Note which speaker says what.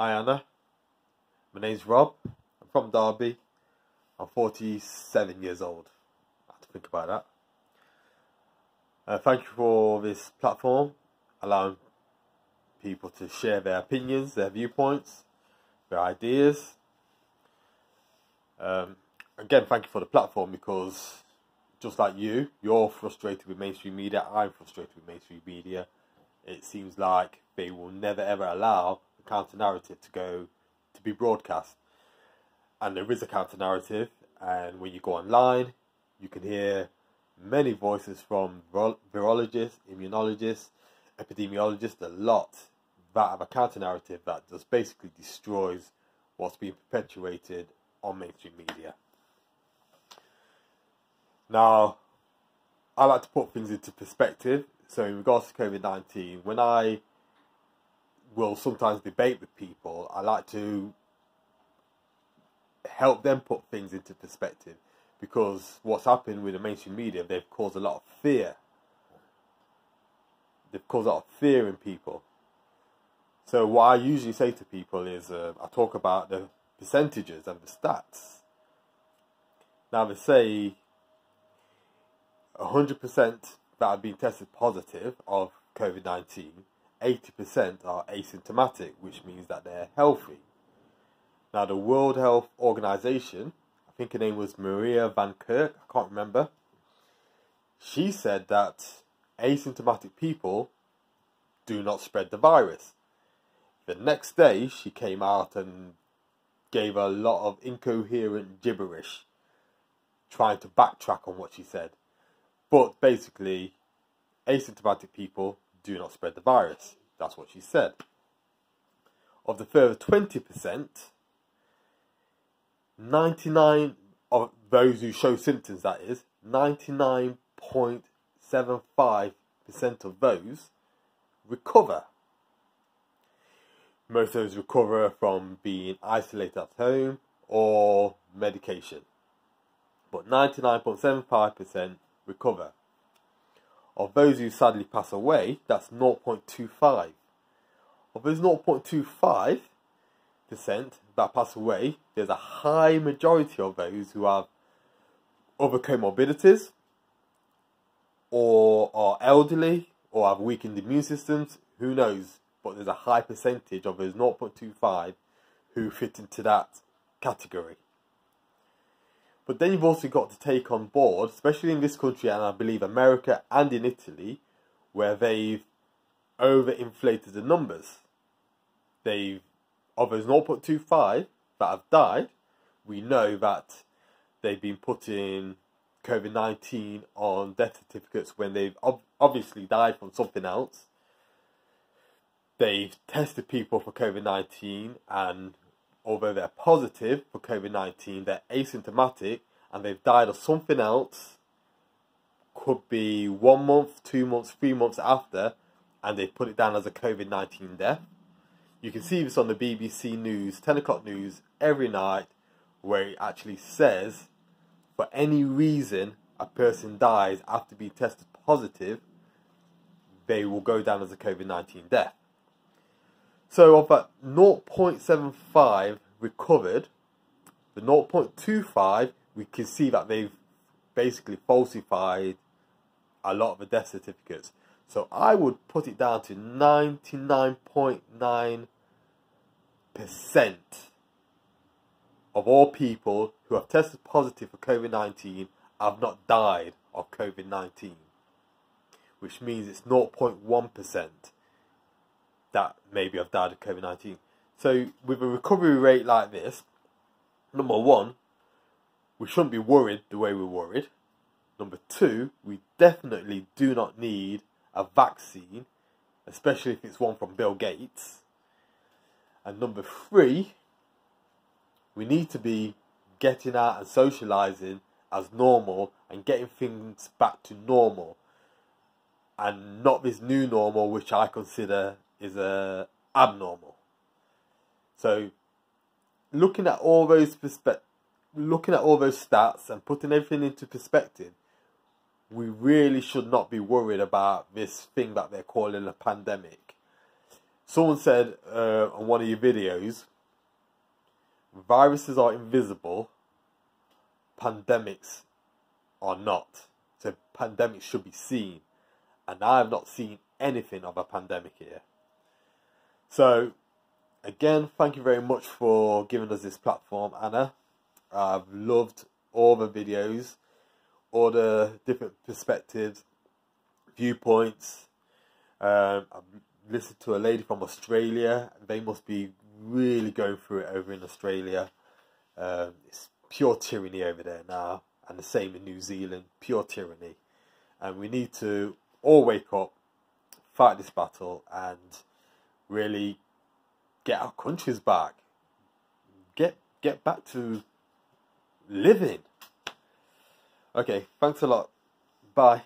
Speaker 1: Hi Anna, my name's Rob. I'm from Derby. I'm 47 years old. I have to think about that. Uh, thank you for this platform, allowing people to share their opinions, their viewpoints, their ideas. Um, again, thank you for the platform because just like you, you're frustrated with mainstream media. I'm frustrated with mainstream media. It seems like they will never ever allow counter narrative to go to be broadcast. And there is a counter narrative, and when you go online, you can hear many voices from virologists, immunologists, epidemiologists, a lot that have a counter narrative that just basically destroys what's being perpetuated on mainstream media. Now, I like to put things into perspective. So, in regards to COVID 19, when I will sometimes debate with people, I like to help them put things into perspective because what's happened with the mainstream media, they've caused a lot of fear. They've caused a lot of fear in people. So, what I usually say to people is uh, I talk about the percentages and the stats. Now, they say 100% that have been tested positive of COVID 19, 80% are asymptomatic, which means that they're healthy. Now, the World Health Organization, I think her name was Maria Van Kerk, I can't remember, she said that asymptomatic people do not spread the virus. The next day, she came out and gave a lot of incoherent gibberish, trying to backtrack on what she said. But basically, asymptomatic people do not spread the virus. That's what she said. Of the further 20%, 99 of those who show symptoms, that is, 99.75% of those recover. Most of those recover from being isolated at home or medication. But 99.75% recover. Of those who sadly pass away, that's 0.25. Of those 0.25% that pass away, there's a high majority of those who have other comorbidities or are elderly or have weakened immune systems, who knows? But there's a high percentage of those 0.25 who fit into that category. But then you've also got to take on board, especially in this country and I believe America and in Italy, where they've overinflated the numbers. They've, of those 0.25 that have died, we know that they've been putting COVID 19 on death certificates when they've ob- obviously died from something else. They've tested people for COVID 19 and although they're positive for COVID 19, they're asymptomatic and they've died of something else, could be one month, two months, three months after, and they put it down as a COVID 19 death. You can see this on the BBC News, 10 o'clock news, every night, where it actually says for any reason a person dies after being tested positive, they will go down as a COVID 19 death. So of that 0.75 recovered, the 0.25 we can see that they've basically falsified a lot of the death certificates. So I would put it down to 99.9% of all people who have tested positive for COVID 19 have not died of COVID 19, which means it's 0.1% that maybe have died of COVID 19. So, with a recovery rate like this, number one, we shouldn't be worried the way we're worried. Number two, we definitely do not need a vaccine, especially if it's one from Bill Gates. And number three, we need to be getting out and socializing as normal and getting things back to normal and not this new normal which I consider is uh, abnormal. So, looking at all those perspe- looking at all those stats and putting everything into perspective, we really should not be worried about this thing that they're calling a pandemic. someone said uh, on one of your videos, viruses are invisible, pandemics are not. So pandemics should be seen, and I have not seen anything of a pandemic here. So, again, thank you very much for giving us this platform, Anna. I've loved all the videos, all the different perspectives, viewpoints. Um, I've listened to a lady from Australia. They must be really going through it over in Australia. Um, it's pure tyranny over there now, and the same in New Zealand, pure tyranny. And we need to all wake up, fight this battle, and really get our countries back. Get get back to living. Okay, thanks a lot. Bye.